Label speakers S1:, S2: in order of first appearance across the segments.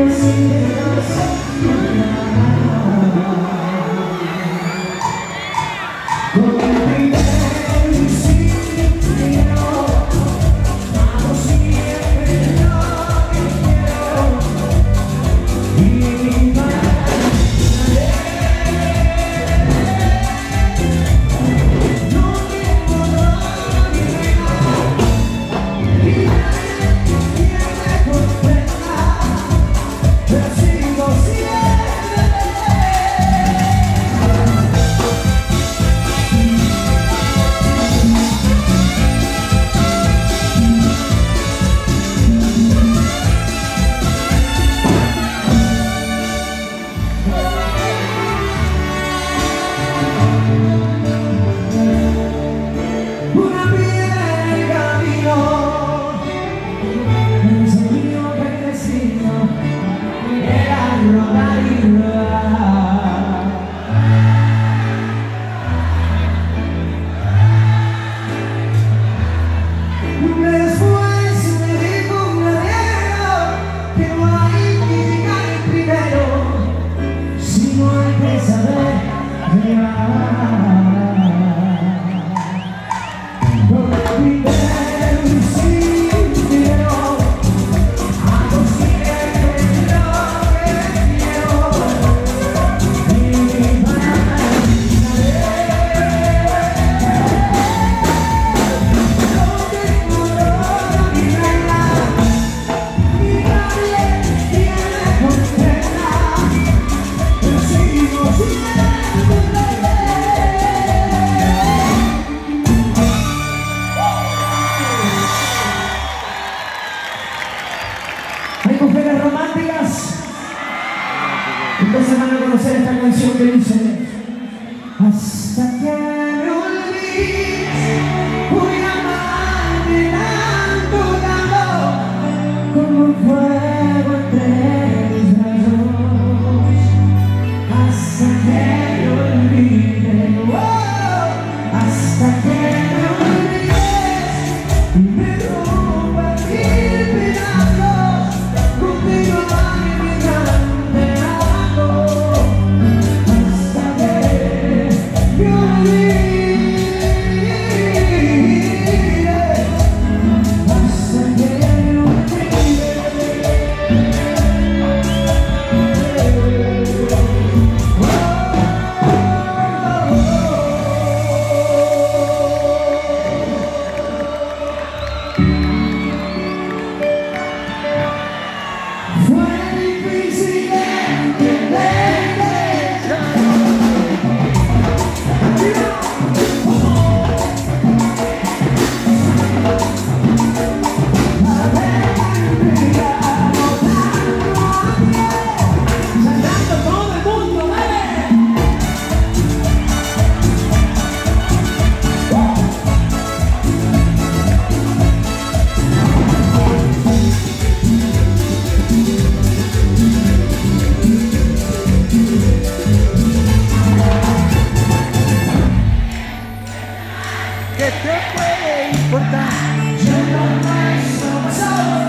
S1: Entonces que te puede importar. Yo no soy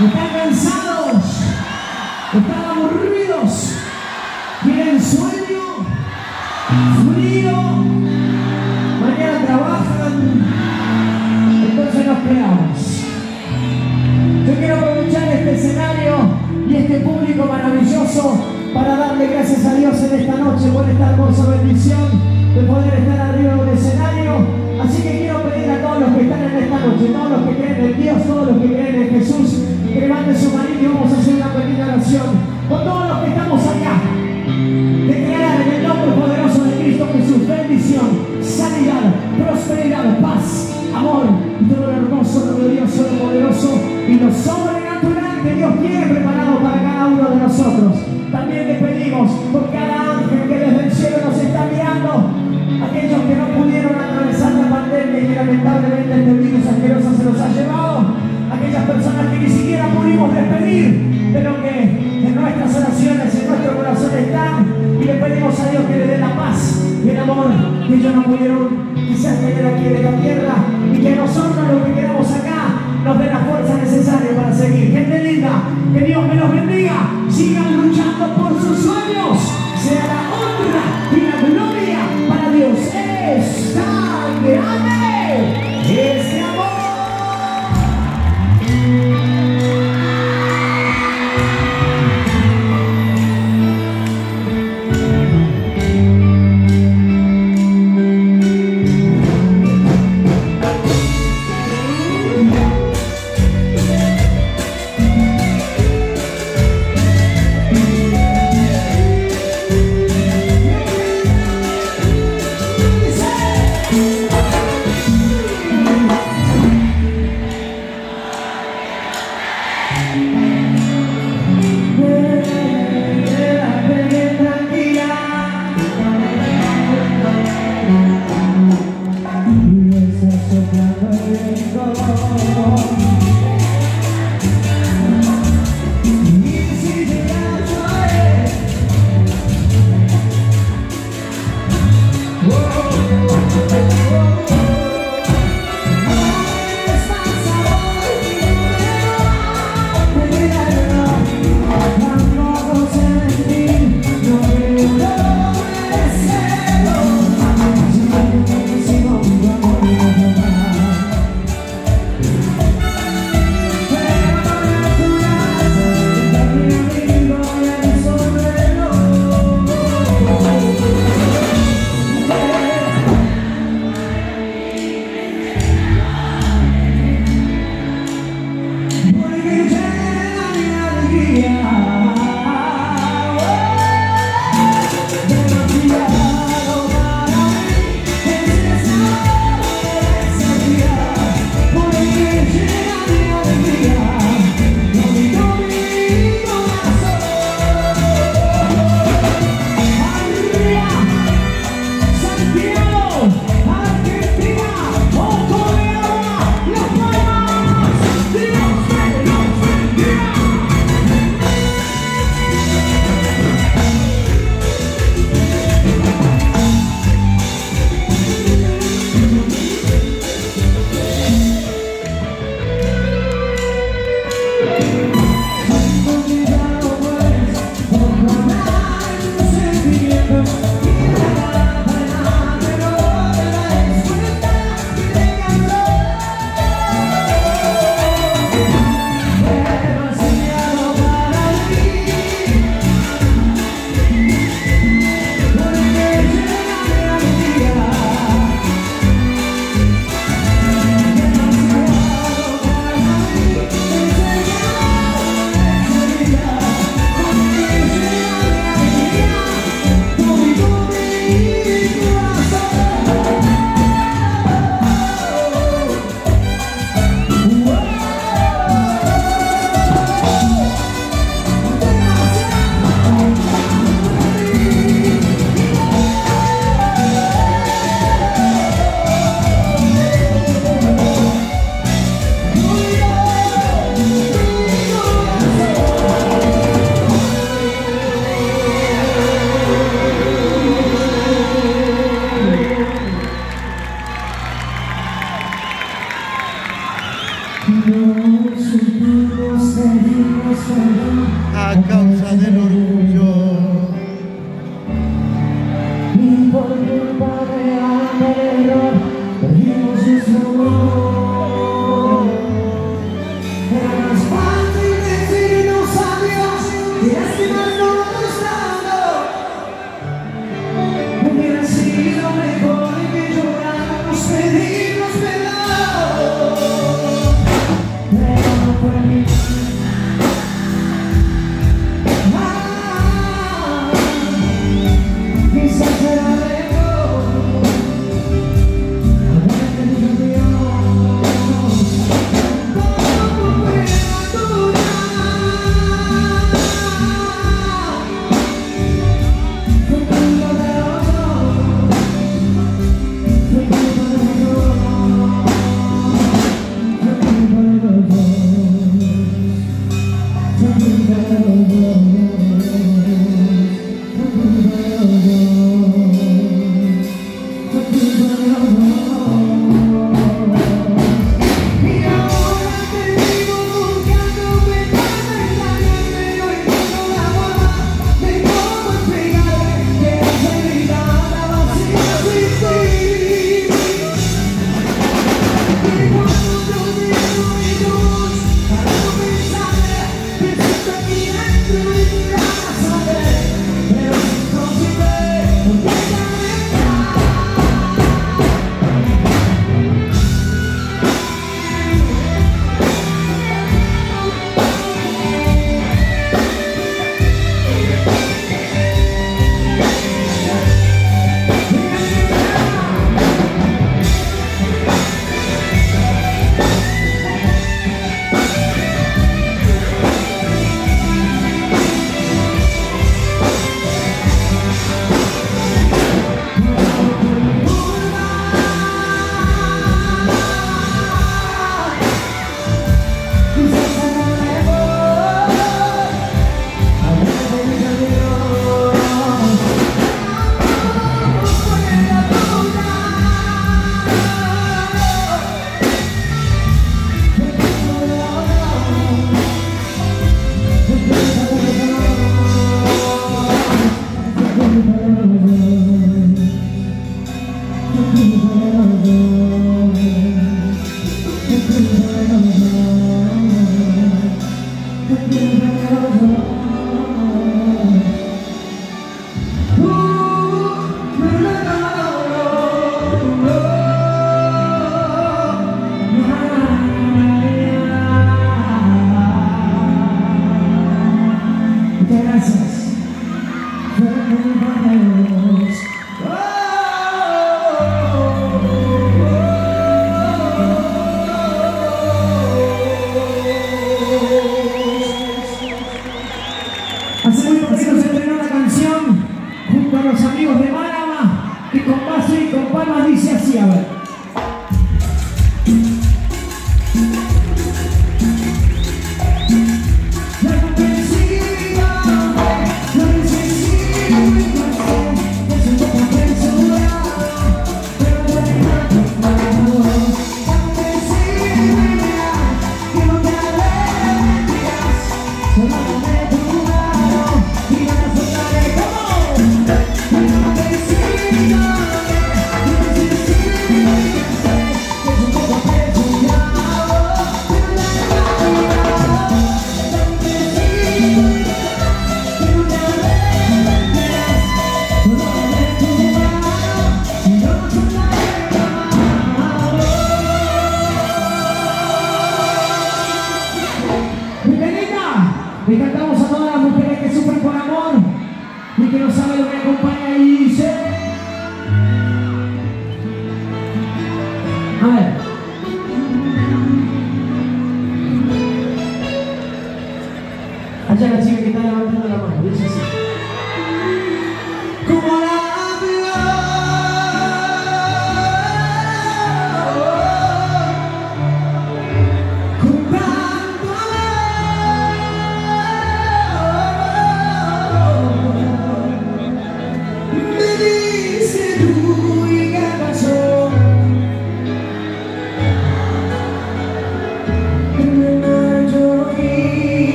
S1: Están cansados. Están aburridos. Tienen sueño. Frío. Mañana trabajan. Entonces nos quedamos. Yo quiero aprovechar este escenario y este público maravilloso para darle gracias a Dios en esta noche por esta hermosa bendición de poder estar arriba de un escenario. Así que quiero pedir a todos los que están en esta noche, todos los que creen en Dios, todos los que creen en Levanten su manito y vamos a hacer una pequeña oración. Con todos los que estamos acá, declarar en el nombre poderoso de Cristo Jesús bendición, sanidad, prosperidad, paz, amor y todo lo hermoso, lo glorioso, lo poderoso y lo sobrenatural que Dios tiene preparado para cada uno de nosotros. También le pedimos por cada ángel que desde el cielo nos está mirando, aquellos que no pudieron atravesar la pandemia y lamentablemente este virus asqueroso se los ha llevado, personas que ni siquiera pudimos despedir, pero que en nuestras oraciones, en nuestro corazón están, y le pedimos a Dios que le dé la paz y el amor que ellos no pudieron quizás tener aquí en esta tierra,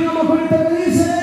S1: Continuamos con esta que dice.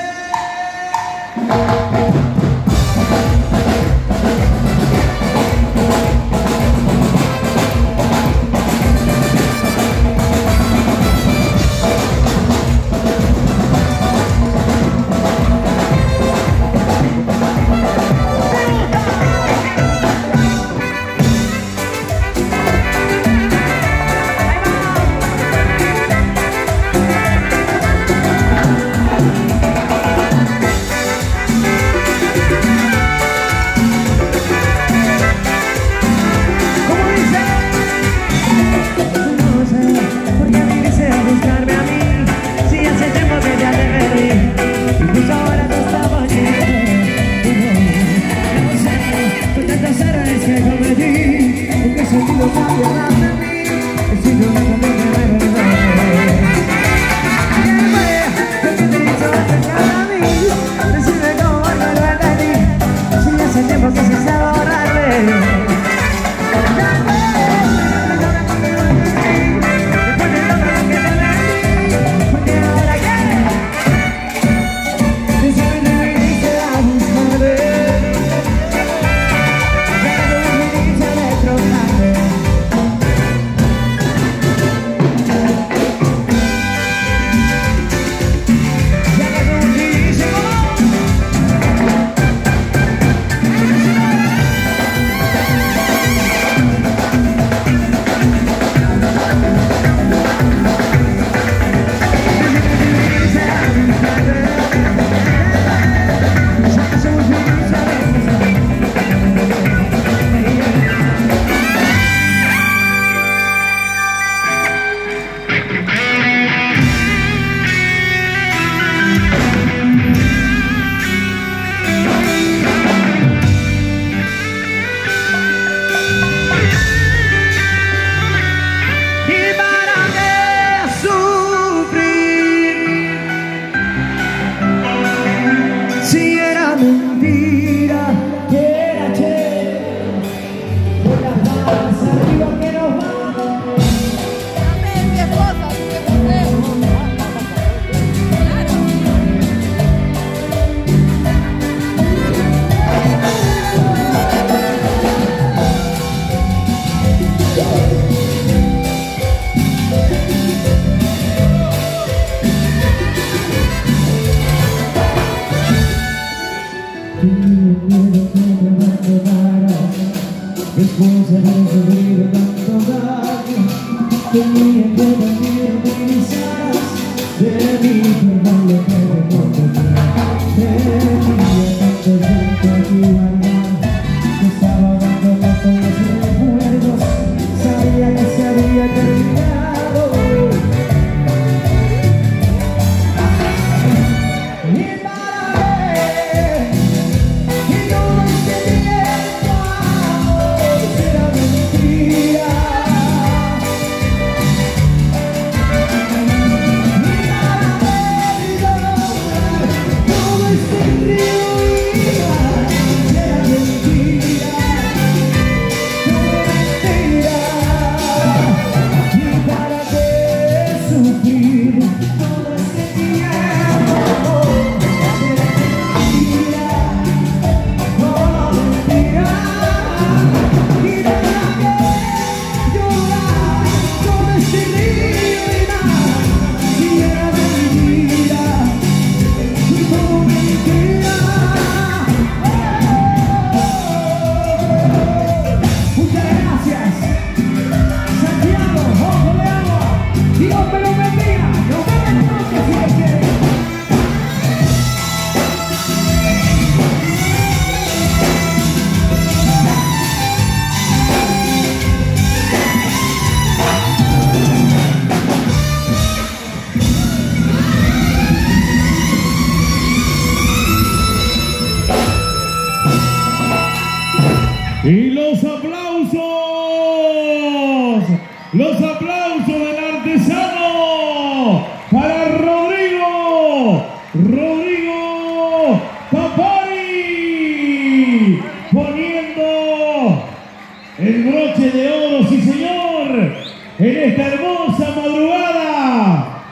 S1: en esta hermosa madrugada.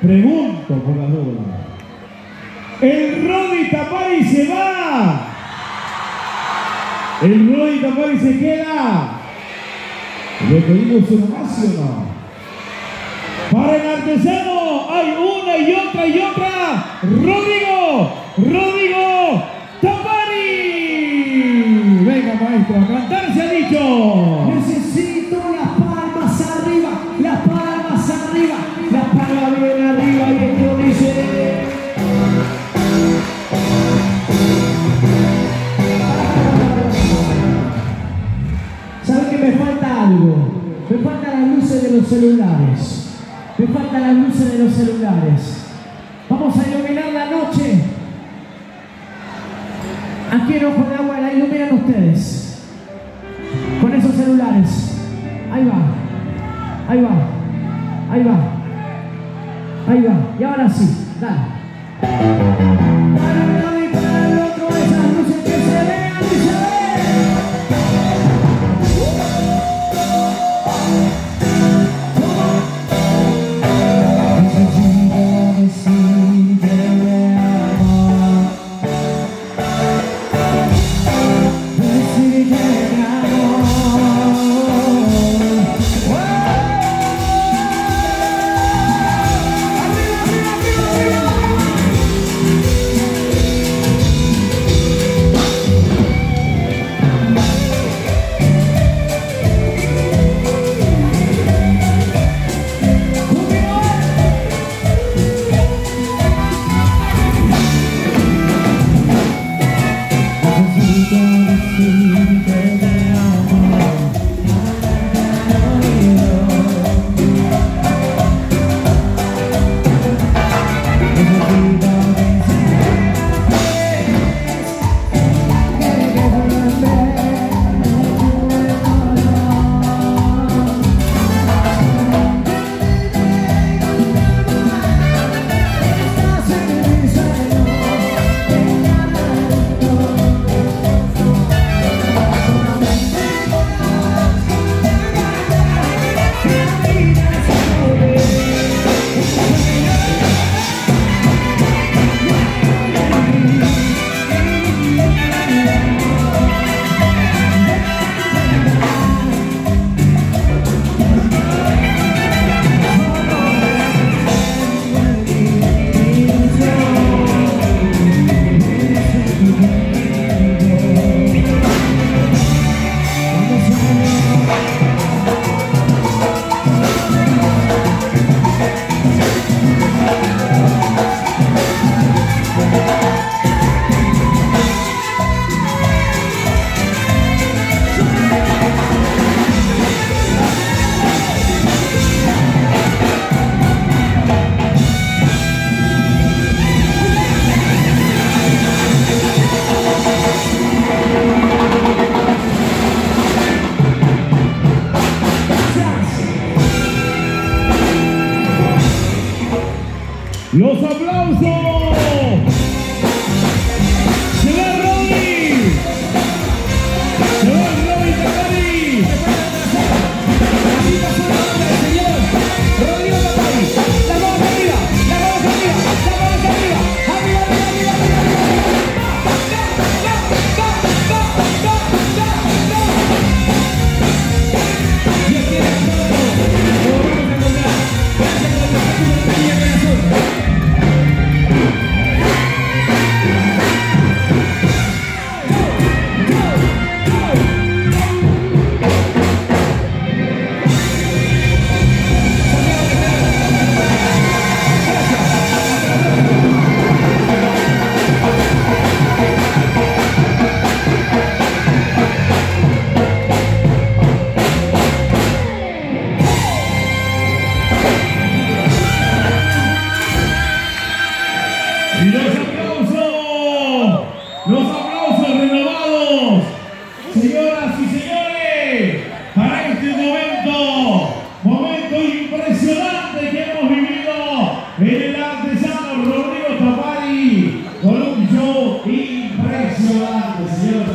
S1: Pregunto por la duda. El Rodi
S2: Tapari se va. El Rodi Tapari se queda. ¿Le pedimos una más? Para el artesano hay una y otra y otra. Rodrigo, Rodrigo.
S1: Me faltan las luces de los celulares. Vamos a iluminar la noche. Aquí en Ojo de Agua la iluminan ustedes. Con esos celulares. Ahí va. Ahí va. Ahí va. Ahí va. Y ahora sí. Dale.
S2: Brasil.